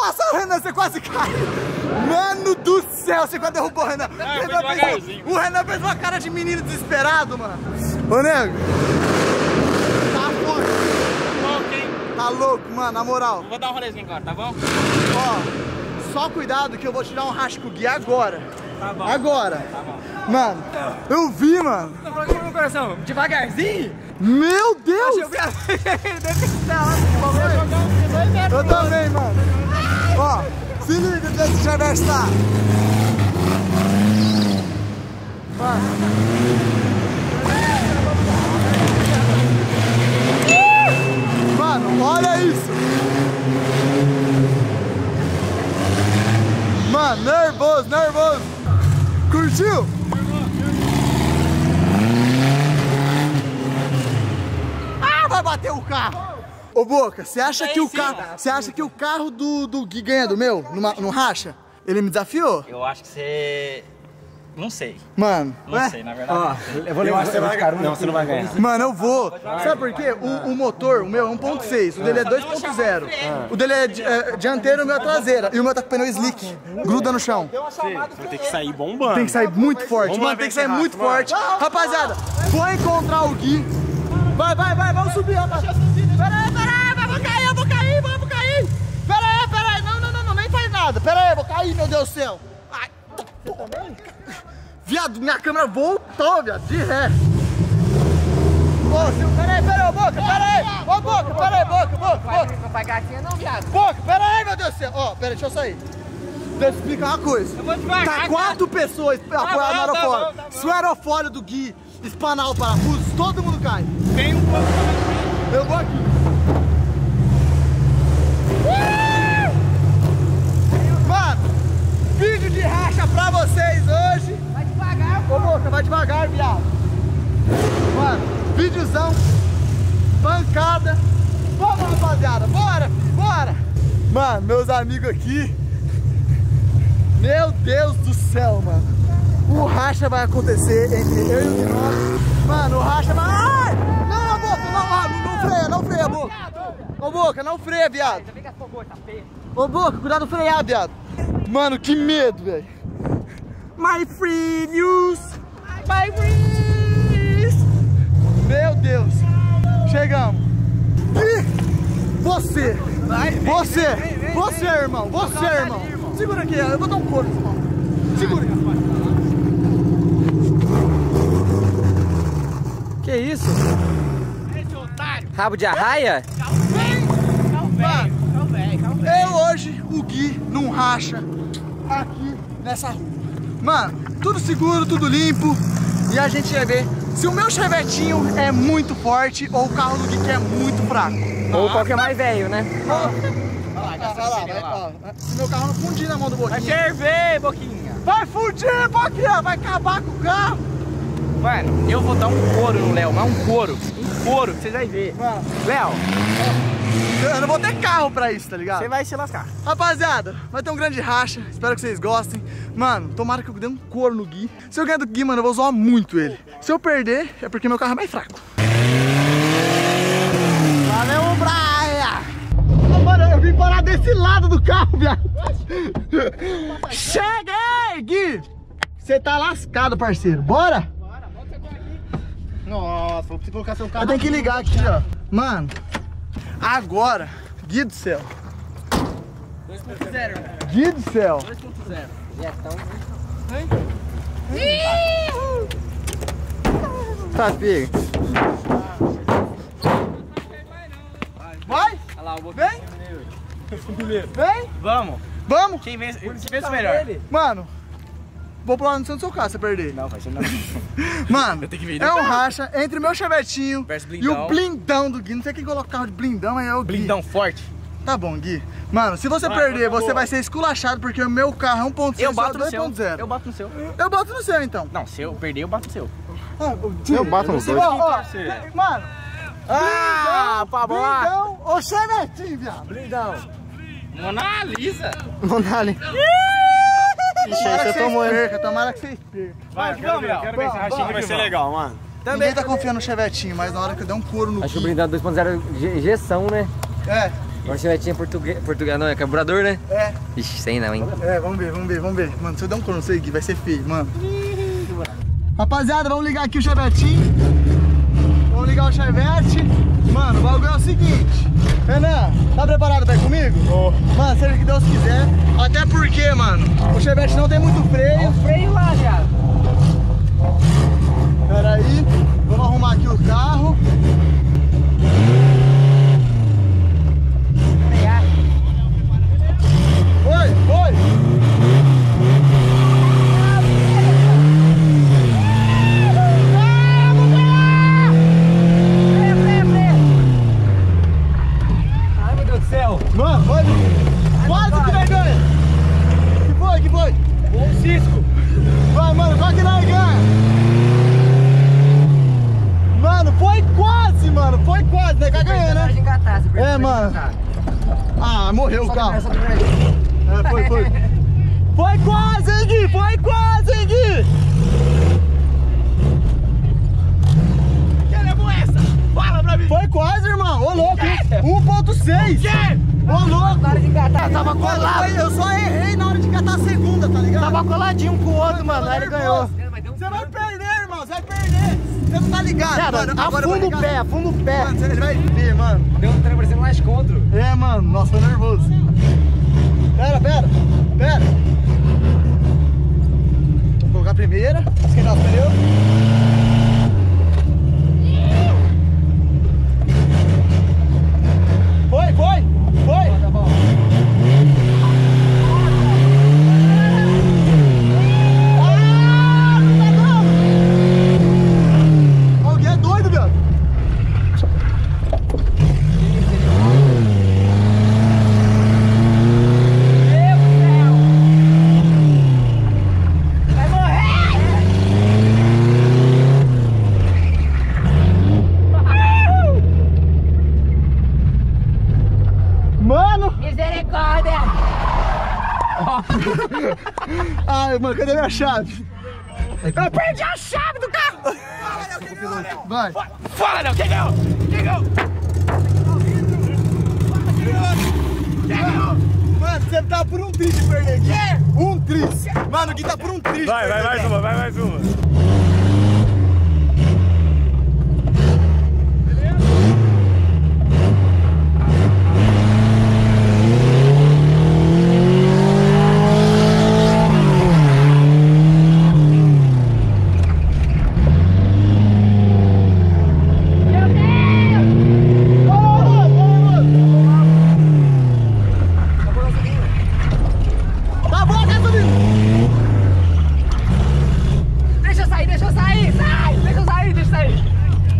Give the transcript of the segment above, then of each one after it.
Nossa, Renan, você quase caiu. Mano do céu, você quase derrubou o Renan. Ah, o, Renan fez, o Renan fez uma cara de menino desesperado, mano. Ô, nego. Tá forte. Ok. Tá louco, mano, na moral. Vou dar um rolezinho agora, tá bom? Ó, só cuidado que eu vou tirar um racho com o Gui agora. Tá bom. Agora. Tá bom. Mano, eu vi, mano. Tá falando com meu coração, devagarzinho. Meu Deus! Eu também, mano. Ó, se liga desse Chevette lá. Mano. Mano, olha isso. Mano, nervoso, nervoso. Curtiu? Ah, vai bater o carro. Ô Boca, você acha que o carro, você acha que o carro do, do Gui ganha do meu, numa, no racha? Ele me desafiou? Eu acho que você... Não sei. Mano, Não ué? sei, na verdade. Ó, eu vou levar você vai ganhar. Não, você não vai ganhar. Mano, eu vou. Sabe por quê? O, o motor, o meu é 1.6, o dele é 2.0. O dele é, di- é dianteiro, o meu é traseira. E o meu tá com pneu slick, gruda no chão. Vai ter que sair bombando. Tem que sair muito forte, Vamos mano, tem que sair muito forte. Rapaziada, vou encontrar o Gui. Vai, vai, vai, vamos subir, rapaziada. Pera aí, pera aí, eu vou cair, eu vou cair, vamos cair. Pera aí, pera aí, não, não, não, não, nem faz nada. Pera aí, eu vou cair, meu Deus do céu. Ai, você também? Viado, minha câmera voltou, viado, de ré. Ô, Silvio, pera aí, pera aí, ô Boca, pera aí. Ô, Boca, pera aí, Boca, Boca, Boca. Não vai gatinha não, viado. Boca, pera aí, meu Deus do céu. Ó, pera aí, deixa eu sair. Deixa eu explicar uma coisa. Eu vou devagar, Tá cara. quatro pessoas apoiadas no tá aerofólio. bom, tá bom. Se o aerofólio do Gui espanar o parafuso, todo mundo cai. Tem um pouco... Eu vou aqui. Mano, vídeo de racha pra vocês hoje. Vai devagar, Ô, Boca, vai devagar, viado. Mano, videozão, pancada. Vamos, rapaziada, bora, filho, bora. Mano, meus amigos aqui. Meu Deus do céu, mano. O racha vai acontecer entre eu e o Guinó. Mano, o racha vai... Ai! Não, não, Boca, não, ó, não, não freia, não freia, Boca. Ô, Boca, não freia, viado. Tá. Ô, Boca, cuidado de frear, viado. Mano, que medo, velho. My free news. My free Meu Deus. Chegamos. E você. Você. Você, irmão. Você, irmão. Segura aqui, eu vou dar um couro, irmão. Segura. Que isso? Esse otário. Rabo de arraia? Mano, eu hoje, o Gui, num racha aqui nessa rua. Mano, tudo seguro, tudo limpo. E a gente vai ver se o meu chevetinho é muito forte ou o carro do Gui que é muito fraco. Ou qual que é mais velho, né? Olha lá, vai, ó, se meu carro não fundir na mão do Vai Boquinha. ferver, Boquinha. Vai fundir, Boquinha! Vai acabar com o carro! Mano, eu vou dar um couro no Léo, mas um couro. Um couro, que vocês vão ver. Mano, Léo, eu não vou ter carro pra isso, tá ligado? você vai se lascar. Rapaziada, vai ter um grande racha, espero que vocês gostem. Mano, tomara que eu dê um couro no Gui. Se eu ganhar do Gui, mano, eu vou zoar muito ele. Se eu perder, é porque meu carro é mais fraco. Valeu, Braia! Ah, Mano, eu vim parar desse lado do carro, viado. Cheguei, Gui! Você tá lascado, parceiro. Bora? Nossa, vou colocar seu Eu tenho que ligar aqui, ó. Mano, agora, Gui do céu. 2.0. Gui do céu. 2.0. Tá, pega. Vai? Olha lá, o. Vem? Vem? Vamos. Vamos? Quem vence, quem vence melhor? Mano, vou pular no centro do seu carro se você perder. Não, vai ser não. Mano, Eu tenho que vir é no um racha entre o meu chevetinho e blindão. o blindão do Gui. Não sei quem coloca carro de blindão, mas é o Gui. Blindão forte. Tá bom, Gui. Mano, se você Vai, perder, você boa. vai ser esculachado porque o meu carro é 1.6 Eu bato no seu. 2.0. Eu bato no seu. Eu boto no seu, então. Não, se eu perder, eu bato no seu. Eu bato. Ó, ó, mano, Ah, Pablo. blindão ou chevetinho, viado. Blindão. Mona Lisa. Não dá Ixi, aí Tomara você que tomou, hein? tomara que vocês percam. Vai, vamos, Léo. Quero ver esse rachinho que vai ser legal, mano. Ninguém tá confiando no chevetinho, mas na hora que eu der um couro no Acho que o Gui... blindado 2.0 é injeção, né? É, Agora você vai tinha português. Português não, é carburador, né? É. Ixi, sei não, hein? É, vamos ver, vamos ver, vamos ver. Mano, se eu der um coro nisso aqui, vai ser feio, mano. Rapaziada, vamos ligar aqui o chevetinho. Vamos ligar o chevette. Mano, o bagulho é o seguinte. Renan, tá preparado pra ir comigo? Mano, seja o que Deus quiser. Até porque, mano, o chevette não tem muito freio. Freio lá, viado. Pera aí, vamos arrumar aqui o carro. Foi, foi. Ai, Mano, foi. Quase que vergonha. Que foi, que foi? Um cisco. Vai, mano, vai que nós ganha. Mano, foi quase, mano. Foi quase, né? Vai ganhar, né? engatar, É, mano. engatar. Ah, morreu o carro. sobe. É, foi, foi. Foi quase, hein, Gui? Foi quase, hein, Gui? Que levou essa? Fala pra mim. Foi quase, irmão. Ô, louco. 1.6. Ô, louco. Na hora de engatar, Tava colado. Eu só errei na hora de catar a segunda, tá ligado? Tava coladinho um com o outro, mano. Aí ele ganhou. Você vai perder, irmão. Você vai perder. Você não tá ligado, Cara, mano. Agora eu vou afunda o pé, afunda o pé. Mano, ele vai ver, mano. Deu um trem parecendo um lascontro. É, mano. Nossa, tô nervoso. Pera, pera. Pera. Vou colocar a primeira. Esquentar os pneus. Foi, foi. Foi. Tá bom. Ah, não tá dando. Alguém é doido, velho. Vai morrer! Mano. Misericórdia! Chave? Eu perdi a chave do carro. Vai. Fala, não. Quem ganhou? Quem ganhou? Mano, você tá por um tri de perder aqui. Um tri. Mano, o Gui tá por um tri. de Vai, vai mais uma, vai mais uma. Tá bom, gasolina. Deixa eu sair, deixa eu sair! Sai! Deixa eu sair, deixa eu sair!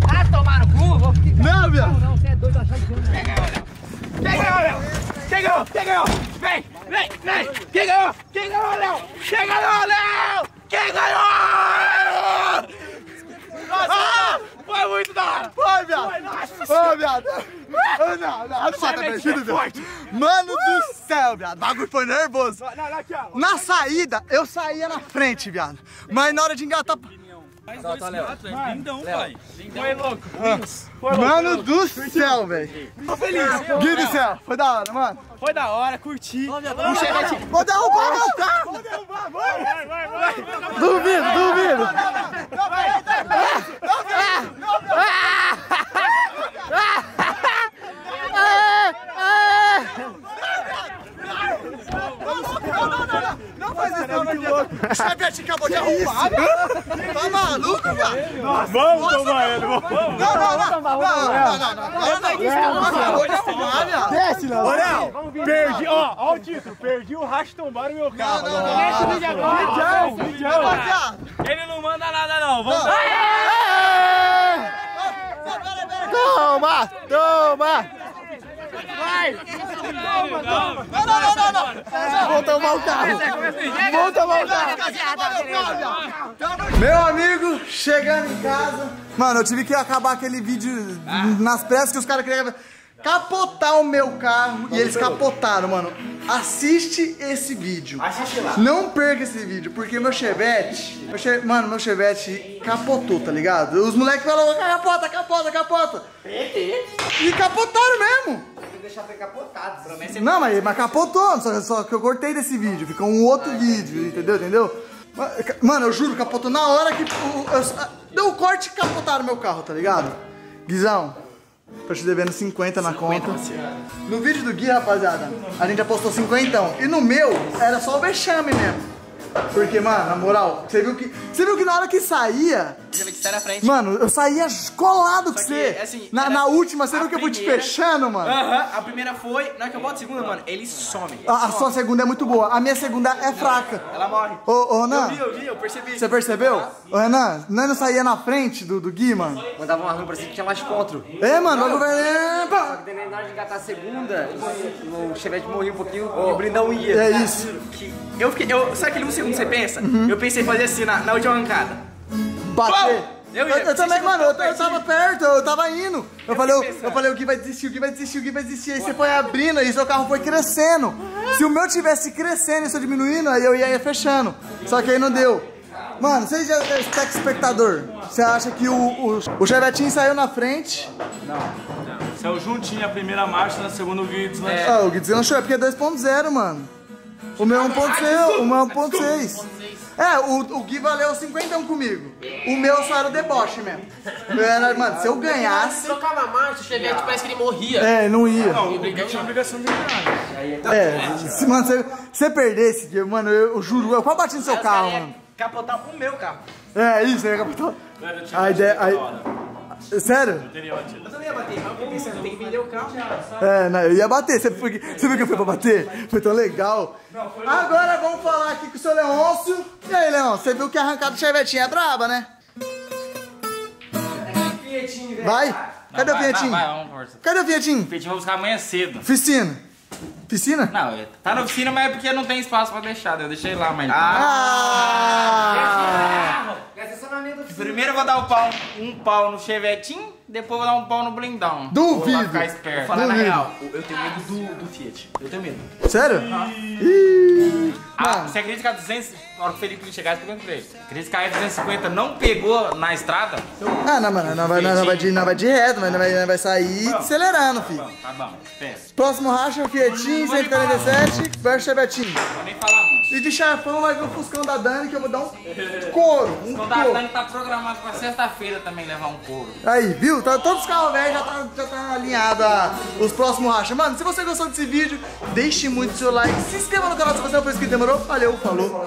Ah, tomar no cu! Vou ficar... Não, viado. Não, você é doido achando que eu não... Quem ganhou, Léo? Quem ganhou? Quem ganhou? Vem, vem, vem. Quem ganhou? Quem ganhou, Léo? Quem ganhou, Léo? Quem ganhou? Ah, foi muito da hora. Foi, viado. Nossa Ô, viado. Ô, Não, não, mata perdido, viado. Mano do céu, viado. O bagulho foi nervoso. Na saída, eu saía na frente, viado. Mas na hora de engatar... Foi louco. Mano do céu, velho. Tô feliz. Gui do céu. Foi da hora, mano. Foi da hora, curti. Vou derrubar meu carro. Vai, vai, vai. Duvido, duvido. Não faz isso, não, não louco. O chevette acabou de arrumar, velho. Tá maluco, velho? Vamos tomar ele, vamos. Não, não, não. Não, não, não, não. Acabou de arrumar, velho. Desce, não. Ô, Léo, perdi, ó, ó o título. Perdi o racho tombaram meu carro. Não, não, não. Deixa o vídeo agora. Vidão, vidão. Ele não manda nada, não. Vamos Toma, toma. Não, não, não, não, não. Vou tomar o carro. Vou tomar o carro. Meu amigo, chegando em casa. Mano, eu tive que acabar aquele vídeo nas pressas que os caras queriam capotar o meu carro e eles capotaram, mano. Assiste esse vídeo. Assiste lá. Não perca esse vídeo, porque meu Chevette, meu che- mano, meu Chevette capotou, tá ligado? Os moleques falaram, capota, capota, capota. E capotaram mesmo. Deixar ter capotado. Promessa Não, mas, mas capotou, só, só que eu cortei desse vídeo, ficou um outro vídeo, entendeu? Entendeu? Ma- Mano, eu juro, capotou na hora que. eu- deu o corte e capotaram meu carro, tá ligado? Guizão, tô te devendo 50 na conta. No vídeo do Gui, rapaziada, a gente apostou 50 e no meu era só o vexame mesmo. Porque, mano, na moral, você viu que. Você viu que na hora que saía. Que sai na frente. Mano, eu saía colado com Só que, você. assim, na, na última, você viu que eu fui te fechando, mano? Aham, a primeira foi. Na hora que eu boto a segunda, mano, ele some. A, a sua segunda é muito boa. A minha segunda é fraca. Ela morre. Ô, ô, Eu Renan, vi, eu vi, eu percebi. você percebeu? Ô, Renan, não saía na frente do, do Gui, mano? Mandava uma rua pra cima que tinha mais contra. É, mano, logo vai. é, pá. Na hora de engatar a segunda, o Chevette morria um pouquinho e o blindão ia. É isso. Que eu fiquei. Eu, sabe aquele um segundo que você pensa? Uhum. Eu pensei em fazer assim na, na última arrancada. Bater. Eu Eu, ia- eu também, mano, eu, eu tava perto, eu tava indo. Eu falei, eu, eu falei, o Gui vai desistir, o Gui vai desistir, o Gui vai desistir. Aí você foi abrindo e seu carro foi crescendo. Se o meu tivesse crescendo e seu diminuindo, aí eu ia, ia fechando. Só que aí não deu. Mano, você já é espectador. Você acha que o, o, o Chevetinho saiu na frente? Saiu juntinho a primeira marcha, na segunda o Gui deslanchou. Ah, o Gui deslanchou, é porque é 2.0, mano. O meu é 1.6, o meu é 1.6. É, o, o Gui valeu 51 comigo. O meu só era o deboche mesmo. O meu era, mano, se eu ganhasse. Trocava a marcha, o Chevette parece que ele morria. É, não ia. Não, o Gui tinha obrigação de ganhar. É, se, mano, se você perdesse, Gui, mano, eu, eu juro, eu quase bati no seu Aí carro, mano. Capotar o meu carro. É, isso, aí capital. Velho, eu tinha A ideia. batido Sério? Teria batido. Eu também ia bater, mas eu fiquei pensando, tem que vender o carro. É, não, eu ia bater. Você, foi, você viu que eu fui pra bater? Foi tão legal. Agora vamos falar aqui com o seu Leôncio. E aí, Leão, você viu que a arrancada do Chevetinho é braba, né? Vai? Cadê o Fiatinho? Vai, vai, vamos força. Cadê o Fiatinho? O Peitinho vou buscar amanhã cedo. Piscina. Piscina? Não, tá na oficina, mas é porque não tem espaço pra deixar. Eu deixei lá, mas. Ah! Primeiro eu vou dar o pau, um pau no chevetinho, depois vou dar um pau no blindão. Duvido. Pra ficar esperto. Falar na Duvido. real, eu tenho medo do, do Fiat. Eu tenho medo. Sério? Ih! Ah, você acredita que a 200, na hora que o Felipe chegar, eu pergunto pra ele. Acredita que a F250 não pegou na estrada? ah, não, mano, não vai, não, não vai, de, não vai de reto, mas não vai, não vai sair acelerando, filho. Tá bom, espera. Próximo racha, o Fietinho, 147, versus Chevetinho. Vou nem falar muito. E de chefão vai vir o Fuscão da Dani, que eu vou dar um couro, um Então da. Dani tá programado pra sexta-feira também levar um couro. Aí, viu? Tá, todos os carros velhos já tá, já tá alinhado a, os próximos rachas. Mano, se você gostou desse vídeo, deixe muito seu like, se inscreva no canal se você não for inscrito, demorou? Valeu, falou.